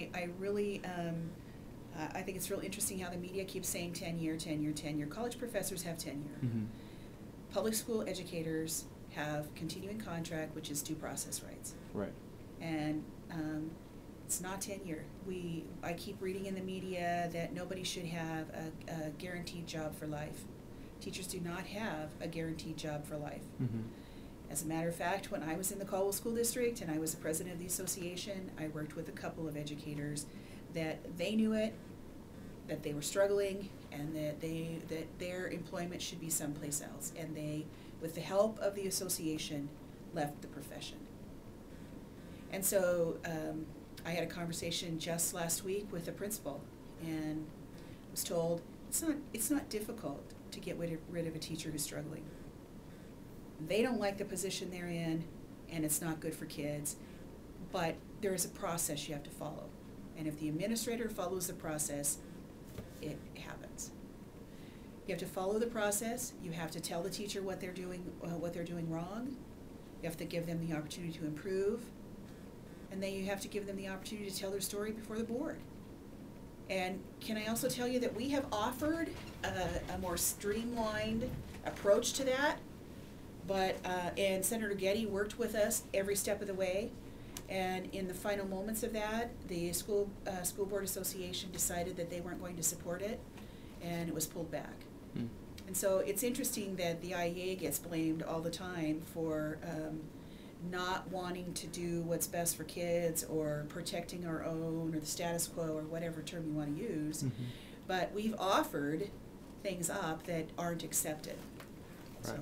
I, I really, um, uh, I think it's real interesting how the media keeps saying tenure, tenure, tenure. College professors have tenure. Mhm. Public school educators have continuing contract, which is due process rights. Right. And um, it's not tenure. We, I keep reading in the media that nobody should have a, a guaranteed job for life. Teachers do not have a guaranteed job for life. Mhm. As a matter of fact, when I was in the Caldwell School District and I was the president of the association, I worked with a couple of educators that they knew it, that they were struggling, and that they that their employment should be someplace else. And they, with the help of the association, left the profession. And so um, I had a conversation just last week with a principal, and was told it's not it's not difficult to get rid of, rid of a teacher who's struggling. They don't like the position they're in, and it's not good for kids. But there is a process you have to follow, and if the administrator follows the process, it happens. You have to follow the process. You have to tell the teacher what they're doing uh, what they're doing wrong. You have to give them the opportunity to improve, and then you have to give them the opportunity to tell their story before the board. And can I also tell you that we have offered a, a more streamlined approach to that? But, uh, and Senator Goedde worked with us every step of the way. And in the final moments of that, the school, uh, school board association decided that they weren't going to support it, and it was pulled back. Mm. And so it's interesting that the IEA gets blamed all the time for um, not wanting to do what's best for kids or protecting our own or the status quo or whatever term you want to use. Mhm. But we've offered things up that aren't accepted. So, Right.